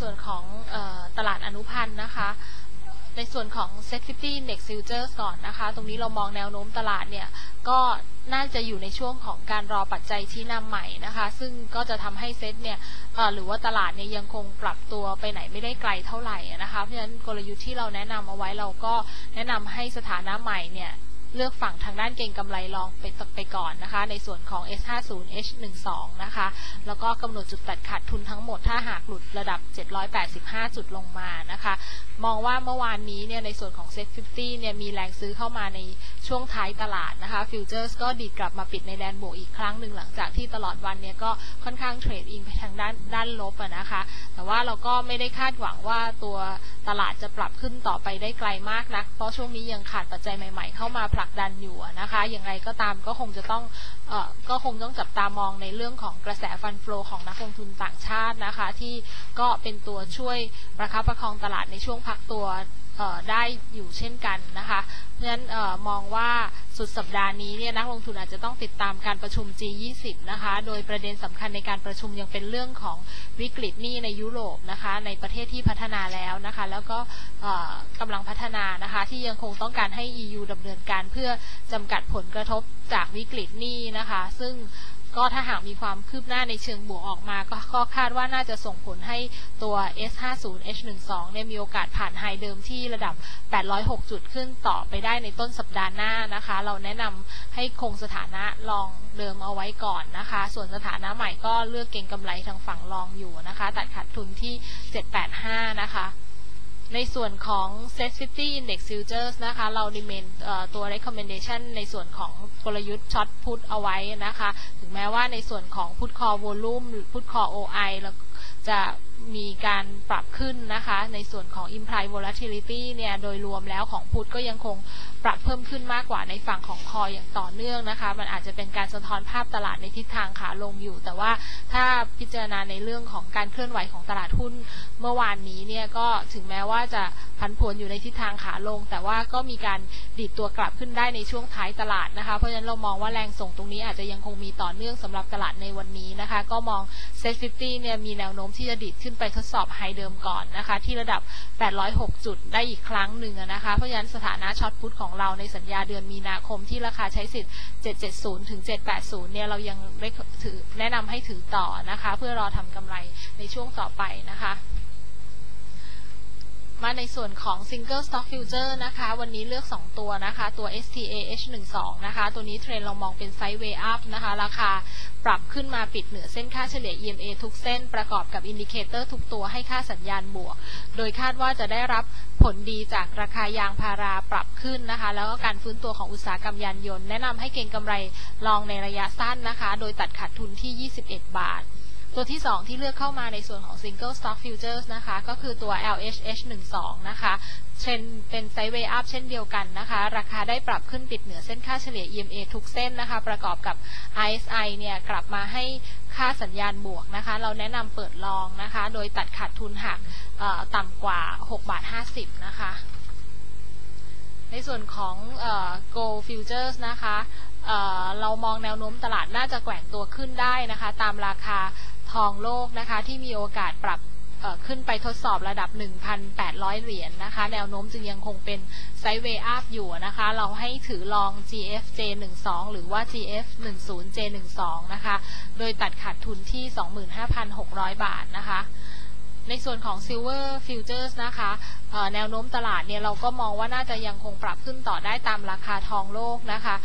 ส่วนของออตลาดอนุพันธ์นะคะในส่วนของ Set 50 Index Futures ก่อนนะคะ ตรงนี้เรามองแนวโน้มตลาดเนี่ย ก็น่าจะอยู่ในช่วงของการรอปัจจัยที่นำใหม่นะคะ ซึ่งก็จะทำให้เซ็ตเนี่ยหรือว่าตลาดเนี่ยยังคงปรับตัวไปไหนไม่ได้ไกลเท่าไหร่นะคะ เพราะฉะนั้นกลยุทธ์ที่เราแนะนำเอาไว้เราก็แนะนำให้สถานะใหม่เนี่ย เลือกฝั่งทางด้านเก่งกำไรลองไปไปก่อนนะคะ ในส่วนของ S50 H12 นะคะ แล้วก็กำหนดจุดตัดขาดทุนทั้งหมด ถ้าหากหลุดระดับ 785 จุดลงมานะคะ มองว่าเมื่อวานนี้เนี่ยในส่วนของ Set 50เนี่ยมีแรงซื้อเข้ามาในช่วงท้ายตลาดนะคะ ฟิวเจอร์สก็ดีดกลับมาปิดในแดนบวกอีกครั้งหนึ่งหลังจากที่ตลอดวันเนี่ยก็ค่อนข้างเทรดอิงไปทางด้านด้านลบนะคะ แต่ว่าเราก็ไม่ได้คาดหวังว่าตัวตลาดจะปรับขึ้นต่อไปได้ไกลมากนัก เพราะช่วงนี้ยังขาดปัจจัยใหม่ ๆ เข้ามาผลักดันอยู่นะคะอย่างไรก็ตามก็คงจะต้องเอ่อก็คงต้องจับตามองในเรื่องของกระแสฟันฟลอของนักลงทุนต่างชาตินะคะ ที่ก็เป็นตัวช่วยประคับประคองตลาดในช่วงพักตัว ได้อยู่เช่นกันนะคะเพราะฉะนั้นออมองว่าสุดสัปดาห์นี้เนี่ยนักลงทุนอาจจะต้องติดตามการประชุม G20 นะคะ โดยประเด็นสำคัญในการประชุมยังเป็นเรื่องของวิกฤตหนี้ในยุโรปนะคะ ในประเทศที่พัฒนาแล้วนะคะ แล้วก็เอ่อกำลังพัฒนานะคะ ที่ยังคงต้องการให้ EU ดำเนินการเพื่อจำกัดผลกระทบจากวิกฤตหนี้นะคะ ซึ่ง ก็ถ้าหากมีความคืบหน้าในเชิงบวกออกมา ก็คาดว่าน่าจะส่งผลให้ตัว S50 H12 เนี่ยมีโอกาสผ่านไฮเดิมที่ระดับ 806 จุดขึ้นต่อไปได้ในต้นสัปดาห์หน้านะคะ เราแนะนำให้คงสถานะลองเดิมเอาไว้ก่อนนะคะ ส่วนสถานะใหม่ก็เลือกเก็งกำไรทางฝั่งลองอยู่นะคะ ตัดขาดทุนที่ 785 นะคะ ในส่วนของ Set 50 Index Futures นะคะ เราดิเมนตัว recommendation ในส่วนของกลยุทธ์ช็อตพุทเอาไว้นะคะ ถึงแม้ว่าในส่วนของพุทคอ volume หรือพุทคอ OI จะ มีการปรับขึ้นนะคะ ในส่วนของ implied volatility เนี่ย โดยรวมแล้วของพุทก็ยังคงปรับเพิ่มขึ้นมากกว่าในฝั่งของคออย่างต่อเนื่องนะคะ มันอาจจะเป็นการสะท้อนภาพตลาดในทิศทางขาลงอยู่ แต่ว่าถ้าพิจารณาในเรื่องของการเคลื่อนไหวของตลาดหุ้นเมื่อวานนี้เนี่ยก็ถึงแม้ว่าจะพันผวนอยู่ในทิศทางขาลง แต่ว่าก็มีการดีดตัวกลับขึ้นได้ในช่วงท้ายตลาดนะคะ เพราะฉะนั้นเรามองว่าแรงส่งตรงนี้อาจจะยังคงมีต่อเนื่องสำหรับตลาดในวันนี้นะคะ ก็มอง Set 50เนี่ยมีแนวโน้มที่จะดีดขึ้นไปทดสอบไฮเดิมก่อนนะคะ ที่ระดับ 806 จุดได้อีกครั้งหนึ่งนะคะ เพราะฉะนั้นสถานะช็อตพุทของเราในสัญญาเดือนมีนาคมที่ราคาใช้สิทธิ์ 770 ถึง 780 เนี่ยเรายังได้ถือแนะนำให้ถือต่อนะคะ เพื่อรอทำกำไรในช่วงต่อไปนะคะ มาในส่วนของ Single Stock Future นะคะ วันนี้เลือก 2 ตัวนะคะ ตัว STA H12 นะคะ ตัวนี้เทรนเรามองเป็น sideway up นะคะ ราคาปรับขึ้นมาปิดเหนือเส้นค่าเฉลี่ย EMA ทุกเส้นประกอบกับ indicator ทุกตัวให้ค่าสัญญาณบวก โดยคาดว่าจะได้รับผลดีจากราคายางพาราปรับขึ้นนะคะ แล้วก็การฟื้นตัวของอุตสาหกรรมยานยนต์ แนะนำให้เก็งกำไรลองในระยะสั้นนะคะ โดยตัดขาดทุนที่ 21 บาท ตัวที่ 2 ที่เลือกเข้ามาในส่วนของ Single Stock Futures นะคะ ก็คือตัว LHH12 นะคะเทรนเป็นไซด์เวย์อัพเช่นเดียวกันนะคะ ราคาได้ปรับขึ้นปิดเหนือเส้นค่าเฉลี่ย EMA ทุกเส้นนะคะ ประกอบกับ RSI เนี่ยกลับมาให้ค่าสัญญาณบวกนะคะ เราแนะนำเปิดลองนะคะ โดยตัดขาดทุนหักต่ำกว่า6บาท50 นะคะ ในส่วนของ Gold Futures นะคะเเรามองแนวโน้มตลาดน่าจะแกว่งตัวขึ้นได้นะคะ ตามราคา ทองโลกนะคะ ที่มีโอกาสปรับขึ้นไปทดสอบระดับ 1,800 เหรียญนนะคะ แนวโน้มจึงยังคงเป็นไซด์เวย์อัพอยู่นะคะ เราให้ถือลอง GFJ12 หรือว่า GF10J12 นะคะ โดยตัดขาดทุนที่ 25,600 บาทนะคะ ในส่วนของ Silver Futures นะคะแนวโน้มตลาดเนี่ยเราก็มองว่าน่าจะยังคงปรับขึ้นต่อได้ตามราคาทองโลกนะคะ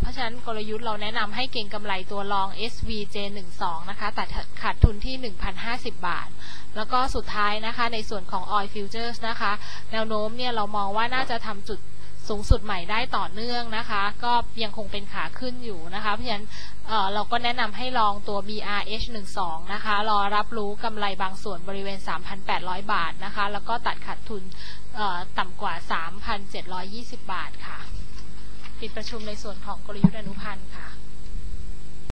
เพราะฉะนั้นกลยุทธ์เราแนะนำให้เก็งกำไรตัวรอง SVJ12 นะคะตัดขาดทุนที่ 1,050 บาท แล้วก็สุดท้ายนะคะในส่วนของ Oil Futures นะคะ แนวโน้มเนี่ยเรามองว่าน่าจะทำจุด สูงสุดใหม่ได้ต่อเนื่องนะคะ ก็ยังคงเป็นขาขึ้นอยู่นะคะเพราะฉะนั้นเเราก็แนะนำให้ลองตัว BRH12 นะคะ รอรับรู้กำไรบางส่วนบริเวณ 3,800 บาทนะคะ แล้วก็ตัดขาดทุนต่ำกว่า 3,720 บาทค่ะ ปิดประชุมในส่วนของกลยุทธ์อนุพันธ์ค่ะ